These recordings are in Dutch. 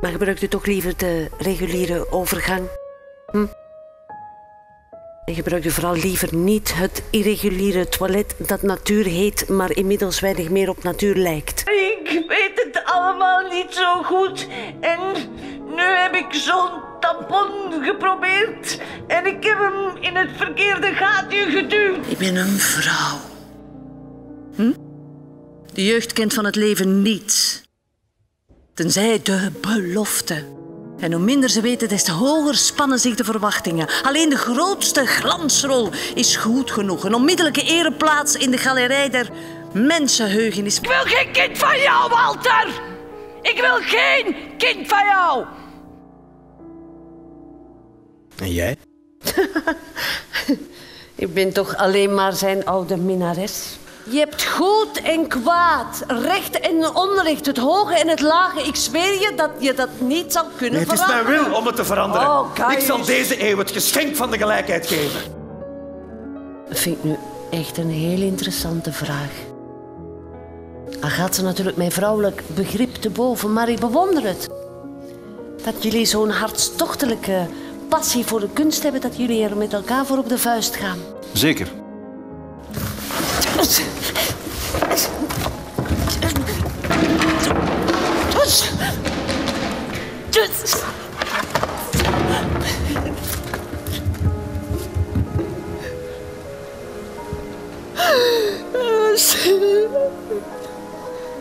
Maar gebruikt u toch liever de reguliere overgang? Hm? En gebruikt u vooral liever niet het irreguliere toilet dat natuur heet, maar inmiddels weinig meer op natuur lijkt. Ik weet het allemaal niet zo goed. En nu heb ik zo'n tampon geprobeerd. En ik heb hem in het verkeerde gaatje geduwd. Ik ben een vrouw. Hm? De jeugd kent van het leven niets. Tenzij de belofte. En hoe minder ze weten, des te hoger spannen zich de verwachtingen. Alleen de grootste glansrol is goed genoeg. Een onmiddellijke ereplaats in de galerij der mensenheugenis. Ik wil geen kind van jou, Walter! Ik wil geen kind van jou! En jij? Ik ben toch alleen maar zijn oude minnares. Je hebt goed en kwaad, recht en onrecht, het hoge en het lage. Ik zweer je dat je dat niet zal kunnen Nee, het is mijn veranderen. wil om het te veranderen. Oh, ik zal deze eeuw het geschenk van de gelijkheid geven. Dat vind ik nu echt een heel interessante vraag. Dan gaat ze natuurlijk mijn vrouwelijk begrip te boven, maar ik bewonder het. Dat jullie zo'n hartstochtelijke passie voor de kunst hebben, dat jullie er met elkaar voor op de vuist gaan. Zeker.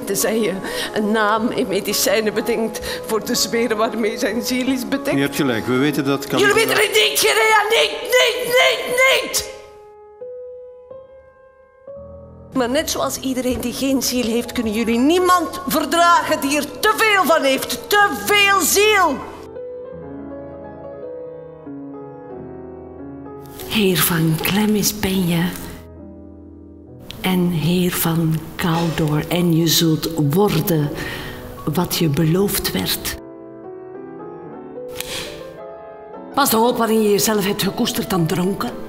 Tenzij je een naam in medicijnen bedenkt voor de zweren waarmee zijn ziel is Je bedekt. hebt gelijk, we weten dat kan. Jullie weten het niet, Gerea, niet, niet, niet, niet! Maar net zoals iedereen die geen ziel heeft, kunnen jullie niemand verdragen die er te veel van heeft. Te veel ziel. Heer van Clemmis ben je. En heer van Kaldor. En je zult worden wat je beloofd werd. Was de hoop waarin je jezelf hebt gekoesterd dan dronken?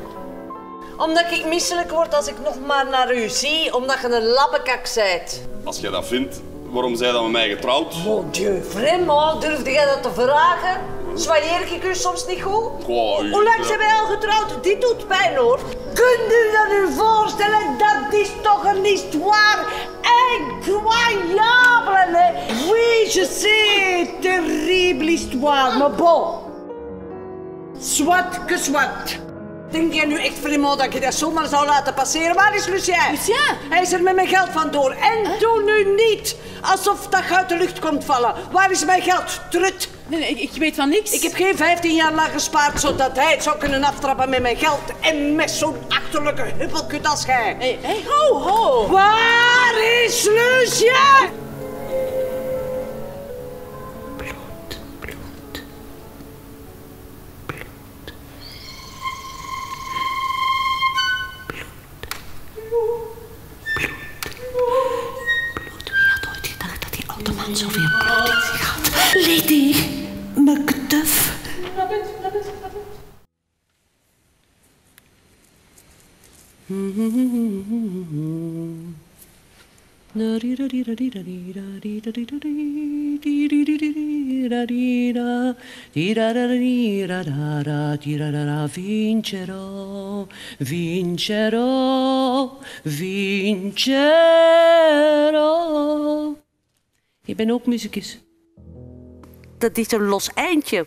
Omdat ik misselijk word als ik nog maar naar u zie, omdat je een labbekak zijt. Als jij dat vindt, waarom zij dan met mij getrouwd? Mon dieu, vraiment, durfde jij dat te vragen? Zwaaier ik u soms niet goed? Goh, Hoe lang zijn wij al getrouwd? Dit doet pijn hoor. Kunt u dat u voorstellen? Dat is toch een histoire incroyable, hè? Oui, je sais, terrible histoire, maar bon. Que soit. Denk jij nu echt vraiment dat je dat zomaar zou laten passeren? Waar is Lucien? Lucien? Hij is er met mijn geld vandoor. En doe nu niet alsof dat uit de lucht komt vallen. Waar is mijn geld? Trut. Nee, nee, ik, weet van niks. Ik heb geen 15 jaar lang gespaard zodat hij het zou kunnen aftrappen met mijn geld. En met zo'n achterlijke huppelkut als jij. Hé, hé, ho, ho. Waar is Lucien? Man zoveel bloed in zich had? Lady Macduff. Vincerò, vincerò, vincerò. Ik ben ook muzikus. Dat is een los eindje.